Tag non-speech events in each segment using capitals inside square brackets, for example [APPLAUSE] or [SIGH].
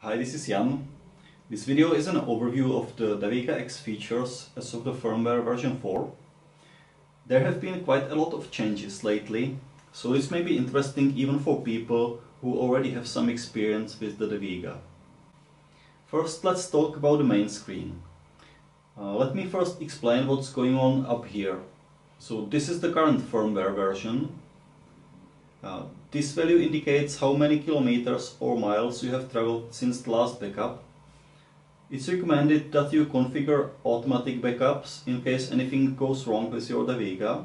Hi, this is Jan. This video is an overview of the DAVEGA X features as of the firmware version 4. There have been quite a lot of changes lately, so this may be interesting even for people who already have some experience with the DAVEGA. First, let's talk about the main screen. Uh, let me first explain what's going on up here. So this is the current firmware version. Uh, this value indicates how many kilometers or miles you have traveled since the last backup. It's recommended that you configure automatic backups in case anything goes wrong with your DAVEGA.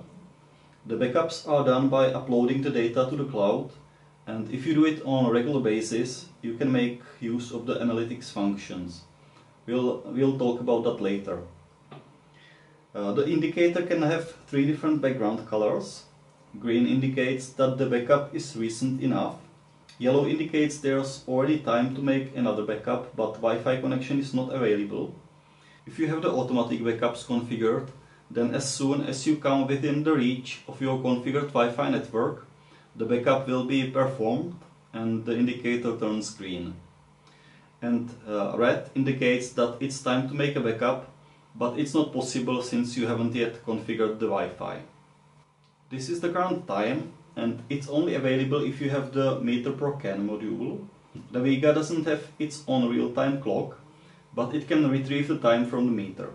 The backups are done by uploading the data to the cloud and if you do it on a regular basis you can make use of the analytics functions. We'll, we'll talk about that later. Uh, the indicator can have three different background colors. Green indicates that the backup is recent enough. Yellow indicates there's already time to make another backup but Wi-Fi connection is not available. If you have the automatic backups configured, then as soon as you come within the reach of your configured Wi-Fi network, the backup will be performed and the indicator turns green and uh, red indicates that it's time to make a backup but it's not possible since you haven't yet configured the Wi-Fi. This is the current time and it's only available if you have the Metr Pro CAN module. DAVEGA doesn't have its own real-time clock but it can retrieve the time from the Metr.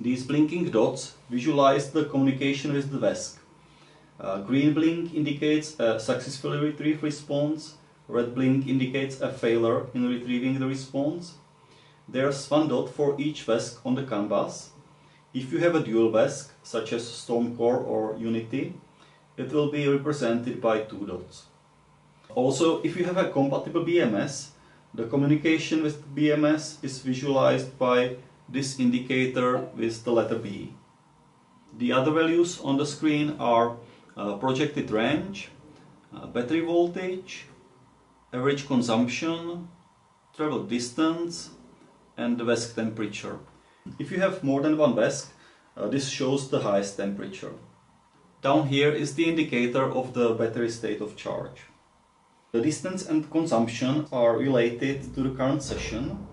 These blinking dots visualize the communication with the VESC. Uh, green blink indicates a successfully retrieved response Red blink indicates a failure in retrieving the response. There's one dot for each VESC on the CAN bus. If you have a dual VESC, such as Stormcore or Unity, it will be represented by two dots. Also, if you have a compatible BMS, the communication with BMS is visualized by this indicator with the letter B. The other values on the screen are uh, projected range, uh, battery voltage, average consumption, travel distance and the temperature. If you have more than one VESC, uh, this shows the highest temperature. Down here is the indicator of the battery state of charge. The distance and consumption are related to the current session.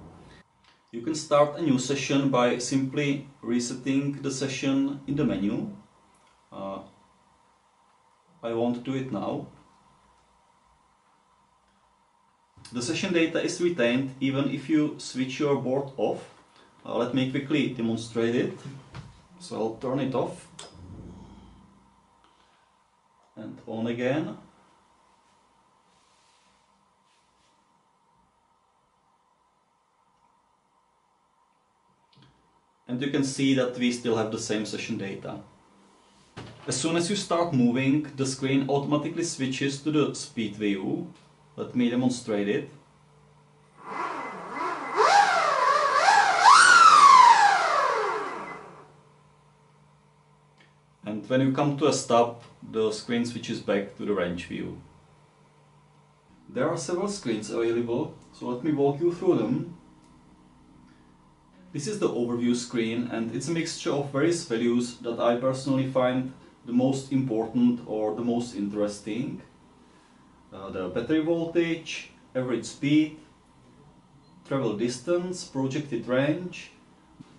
You can start a new session by simply resetting the session in the menu. Uh, I won't do it now. The session data is retained even if you switch your board off. Uh, let me quickly demonstrate it. So I'll turn it off and on again. And you can see that we still have the same session data. As soon as you start moving, the screen automatically switches to the speed view let me demonstrate it. When you come to a stop, the screen switches back to the range view. There are several screens available, so let me walk you through them. This is the overview screen and it's a mixture of various values that I personally find the most important or the most interesting. Uh, the battery voltage, average speed, travel distance, projected range,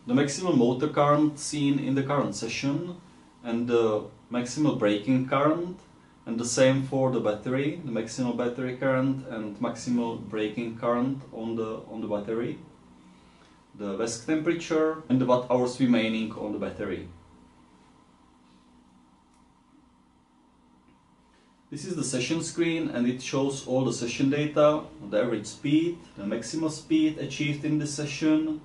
the maximum motor current seen in the current session, and the maximal braking current, and the same for the battery, the maximal battery current and maximal braking current on the, on the battery, the VESC temperature, and the watt hours remaining on the battery. This is the session screen and it shows all the session data, the average speed, the maximum speed achieved in the session,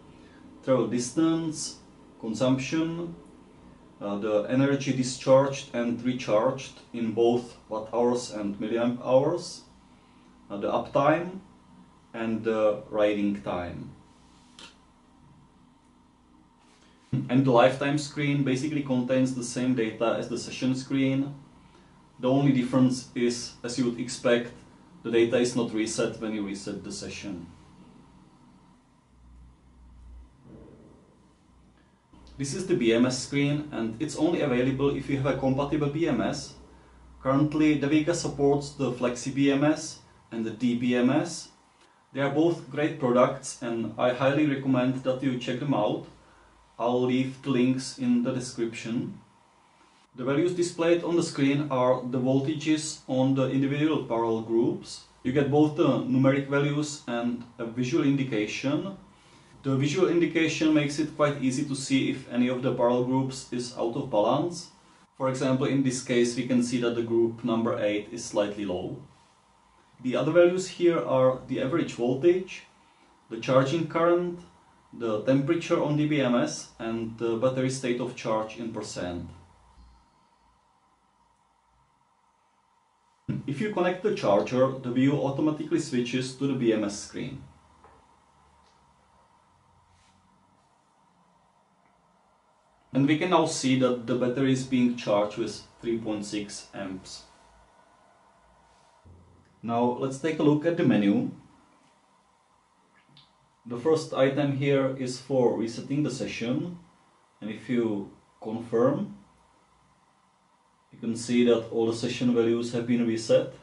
travel distance, consumption, uh, the energy discharged and recharged in both watt hours and milliamp hours, uh, the uptime and the riding time. And the lifetime screen basically contains the same data as the session screen the only difference is, as you would expect, the data is not reset when you reset the session. This is the BMS screen and it's only available if you have a compatible BMS. Currently, DAVEGA supports the FlexiBMS and the DieBieMS. They are both great products and I highly recommend that you check them out. I'll leave the links in the description. The values displayed on the screen are the voltages on the individual parallel groups. You get both the numeric values and a visual indication. The visual indication makes it quite easy to see if any of the parallel groups is out of balance. For example, in this case we can see that the group number 8 is slightly low. The other values here are the average voltage, the charging current, the temperature on the BMS and the battery state of charge in percent. If you connect the charger, the view automatically switches to the BMS screen. And we can now see that the battery is being charged with 3.6 amps. Now let's take a look at the menu. The first item here is for resetting the session and if you confirm you can see that all the session values have been reset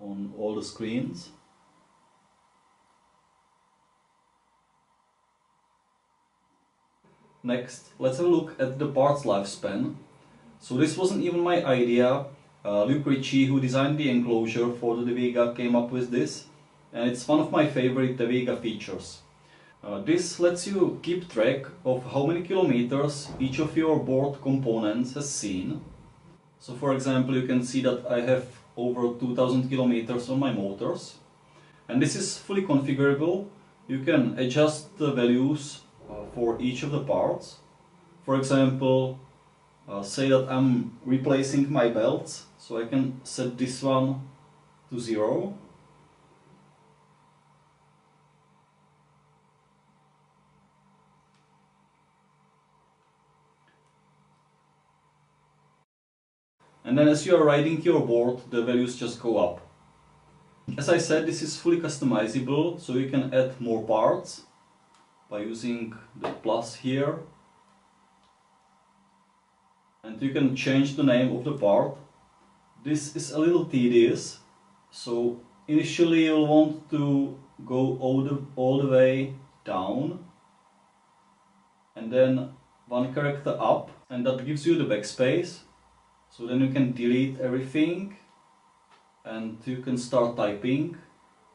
on all the screens. Next, let's have a look at the part's lifespan. So this wasn't even my idea. Uh, Luke Ritchie, who designed the enclosure for the DAVEGA, came up with this. And it's one of my favorite DAVEGA features. Uh, this lets you keep track of how many kilometers each of your board components has seen. So for example, you can see that I have over 2000 kilometers on my motors. And this is fully configurable. You can adjust the values for each of the parts. For example, uh, say that I'm replacing my belt, so I can set this one to zero and then as you are riding your board the values just go up. As I said this is fully customizable so you can add more parts by using the plus here and you can change the name of the part. This is a little tedious so initially you'll want to go all the, all the way down and then one character up and that gives you the backspace so then you can delete everything and you can start typing.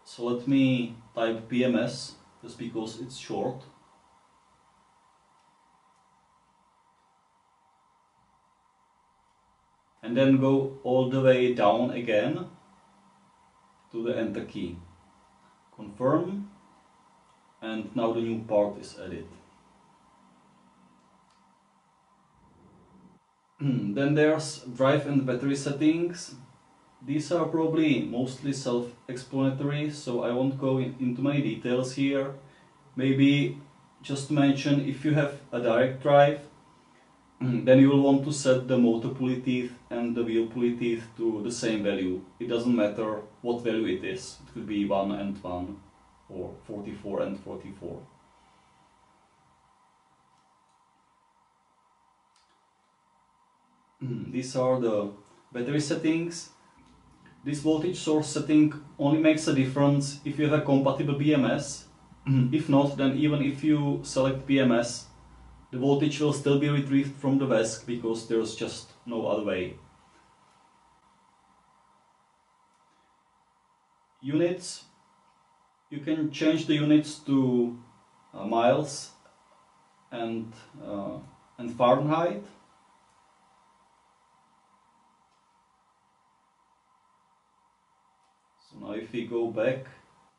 So let me type BMS just because it's short. And then go all the way down again to the enter key. Confirm and now the new part is added. [CLEARS THROAT] Then there's drive and battery settings. These are probably mostly self-explanatory, so I won't go in, into many details here. Maybe just to mention, if you have a direct drive, [CLEARS THROAT] then you will want to set the motor pulley teeth and the wheel pulley teeth to the same value. It doesn't matter what value it is. It could be 1 and 1 or 44 and 44. Hmm, [CLEARS THROAT] these are the battery settings. This voltage source setting only makes a difference if you have a compatible BMS. Hmm, if not, then even if you select BMS, the voltage will still be retrieved from the VESC because there's just no other way. Units, you can change the units to uh, miles and, uh, and Fahrenheit. Now if we go back,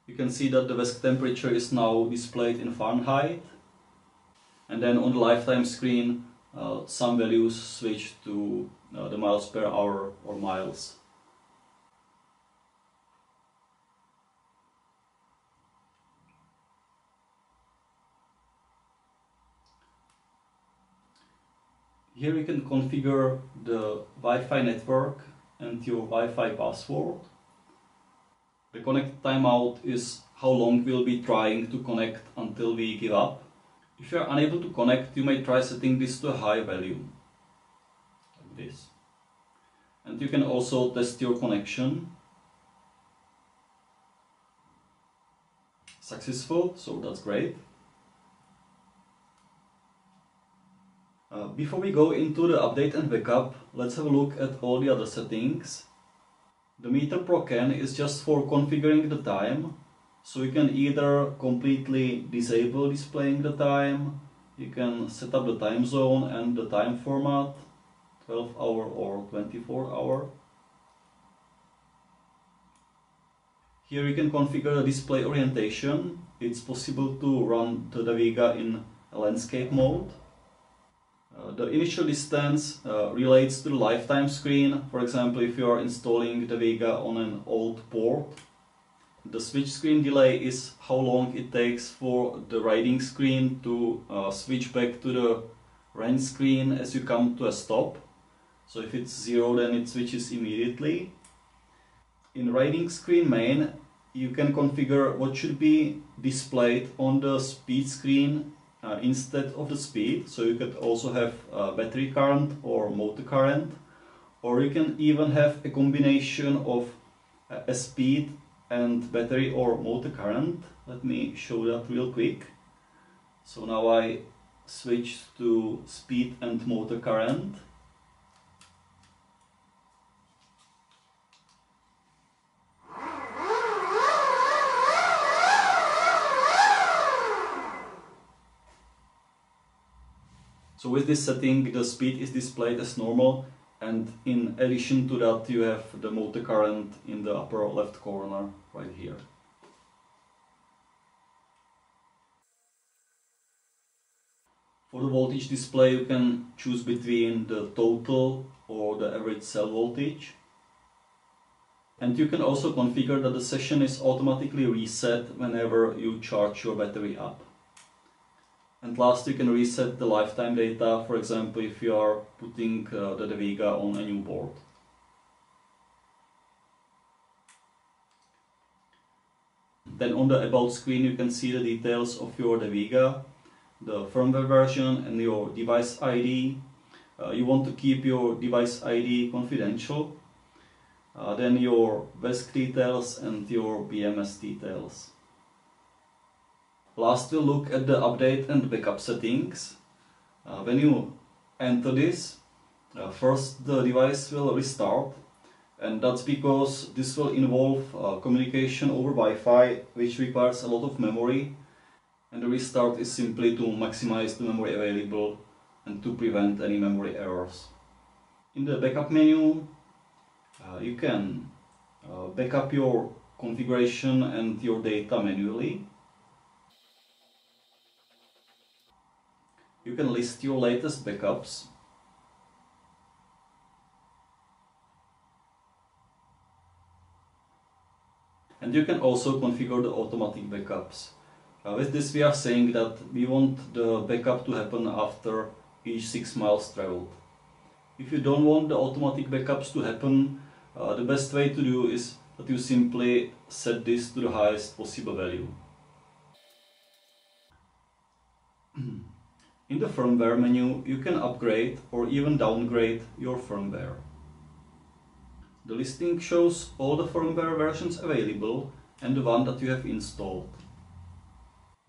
you can see that the VESC temperature is now displayed in Fahrenheit. And then on the lifetime screen, uh, some values switch to uh, the miles per hour or miles. Here you can configure the Wi-Fi network and your Wi-Fi password. The connect timeout is how long we'll be trying to connect until we give up. If you are unable to connect, you may try setting this to a high value, like this. And you can also test your connection. successful, so that's great. Uh, before we go into the update and backup, let's have a look at all the other settings. The Metr Pro CAN is just for configuring the time, so you can either completely disable displaying the time, you can set up the time zone and the time format, 12 hour or 24 hour. Here you can configure the display orientation. It's possible to run the DAVEGA in landscape mode. Uh, the initial distance uh, relates to the lifetime screen. For example, if you are installing the Vega on an old port, the switch screen delay is how long it takes for the riding screen to uh, switch back to the range screen as you come to a stop. So if it's zero, then it switches immediately. In riding screen main, you can configure what should be displayed on the speed screen uh, instead of the speed. So you could also have uh, battery current or motor current, or you can even have a combination of uh, a speed and battery or motor current. Let me show that real quick. So now I switch to speed and motor current. So with this setting the speed is displayed as normal and in addition to that you have the motor current in the upper left corner right here. For the voltage display you can choose between the total or the average cell voltage. And you can also configure that the session is automatically reset whenever you charge your battery up. And last, you can reset the lifetime data, for example, if you are putting uh, the DAVEGA on a new board. Then on the About screen you can see the details of your DAVEGA, the firmware version and your device ID. Uh, you want to keep your device ID confidential. Uh, then your VESC details and your BMS details. Last we'll look at the update and backup settings. Uh, when you enter this, uh, first the device will restart and that's because this will involve uh, communication over Wi-Fi which requires a lot of memory and the restart is simply to maximize the memory available and to prevent any memory errors. In the backup menu uh, you can uh, backup your configuration and your data manually can list your latest backups. And you can also configure the automatic backups. Uh, with this we are saying that we want the backup to happen after each 6 miles traveled. If you don't want the automatic backups to happen, uh, the best way to do is that you simply set this to the highest possible value. In the firmware menu, you can upgrade or even downgrade your firmware. The listing shows all the firmware versions available and the one that you have installed.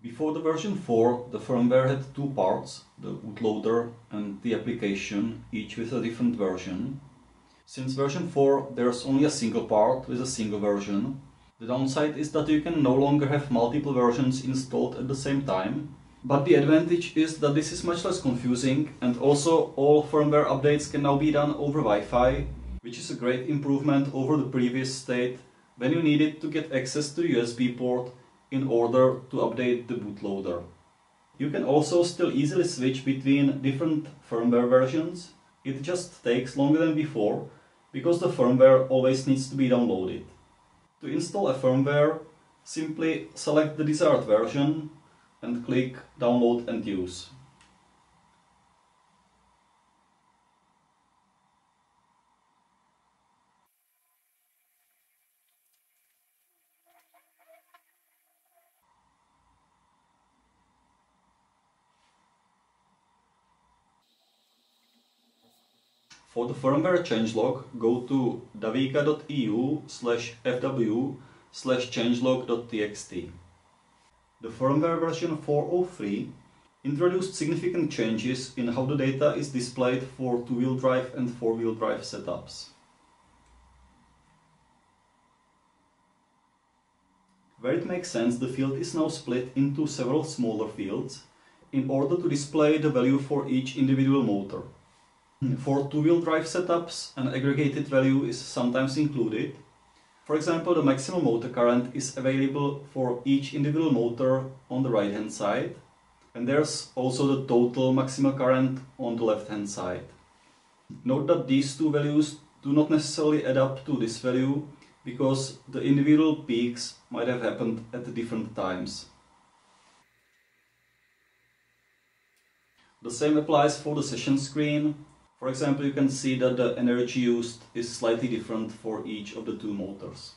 Before the version 4, the firmware had two parts, the bootloader and the application, each with a different version. Since version 4, there's only a single part with a single version. The downside is that you can no longer have multiple versions installed at the same time, but the advantage is that this is much less confusing and also all firmware updates can now be done over Wi-Fi, which is a great improvement over the previous state when you needed to get access to the USB port in order to update the bootloader. You can also still easily switch between different firmware versions. It just takes longer than before because the firmware always needs to be downloaded. To install a firmware, simply select the desired version and click download and use. For the firmware changelog, go to davega.eu slash fw slash changelog.txt. The firmware version 403 introduced significant changes in how the data is displayed for two-wheel drive and four-wheel drive setups. Where it makes sense, the field is now split into several smaller fields in order to display the value for each individual motor. [CLEARS THROAT] For two-wheel drive setups, an aggregated value is sometimes included. For example, the maximum motor current is available for each individual motor on the right hand side, and there's also the total maximum current on the left hand side. Note that these two values do not necessarily add up to this value because the individual peaks might have happened at different times. The same applies for the session screen. For example, you can see that the energy used is slightly different for each of the two motors.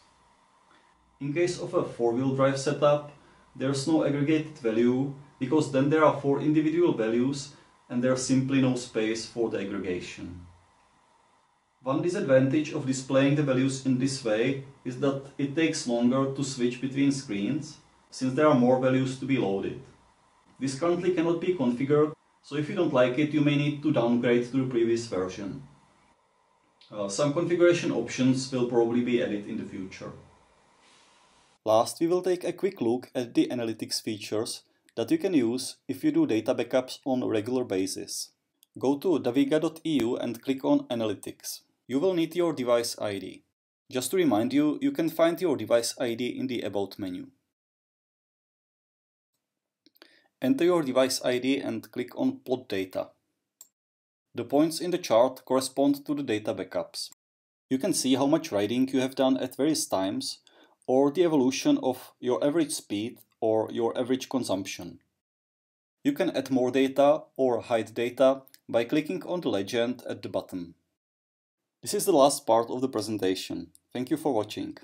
In case of a four-wheel drive setup, there's no aggregated value because then there are four individual values and there's simply no space for the aggregation. One disadvantage of displaying the values in this way is that it takes longer to switch between screens since there are more values to be loaded. This currently cannot be configured so if you don't like it, you may need to downgrade to the previous version. Uh, some configuration options will probably be added in the future. Last, we will take a quick look at the analytics features that you can use if you do data backups on a regular basis. Go to davega.eu and click on Analytics. You will need your device ID. Just to remind you, you can find your device ID in the About menu. Enter your device ID and click on Plot Data. The points in the chart correspond to the data backups. You can see how much riding you have done at various times or the evolution of your average speed or your average consumption. You can add more data or hide data by clicking on the legend at the bottom. This is the last part of the presentation. Thank you for watching.